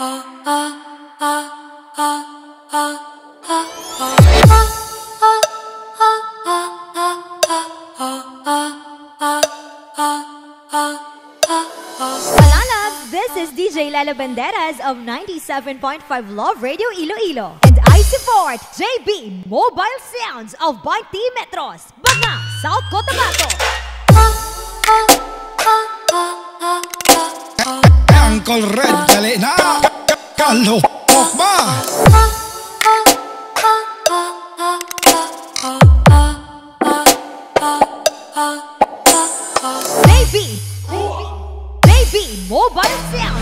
This is DJ Lala Banderas of 97.5 Love Radio Iloilo. And I support JB Mobile Sounds of Baiti Metros, Banga, South Cotabato. Angkol Red. Ba? Baby, baby, Mobile Sounds.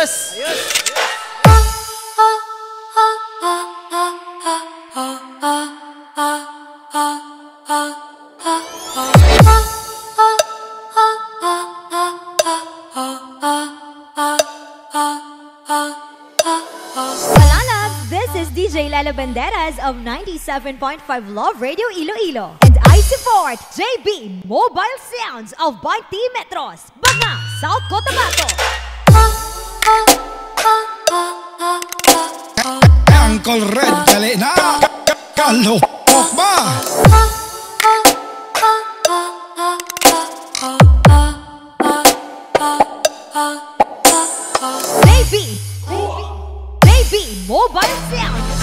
Ayos! Malalab, this is DJ Lalo Banderas of 97.5 Love Radio Iloilo. And I support JB Mobile Sounds of 20 Metros, Banga, South Cotabato. Uncle Red, Yelena, Carlos Pogba. Baby, baby, mobile sound.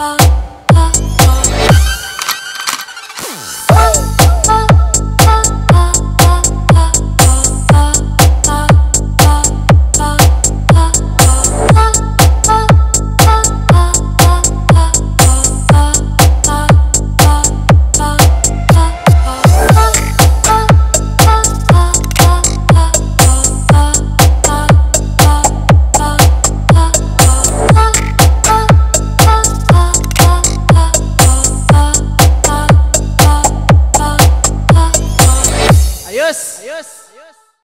oh.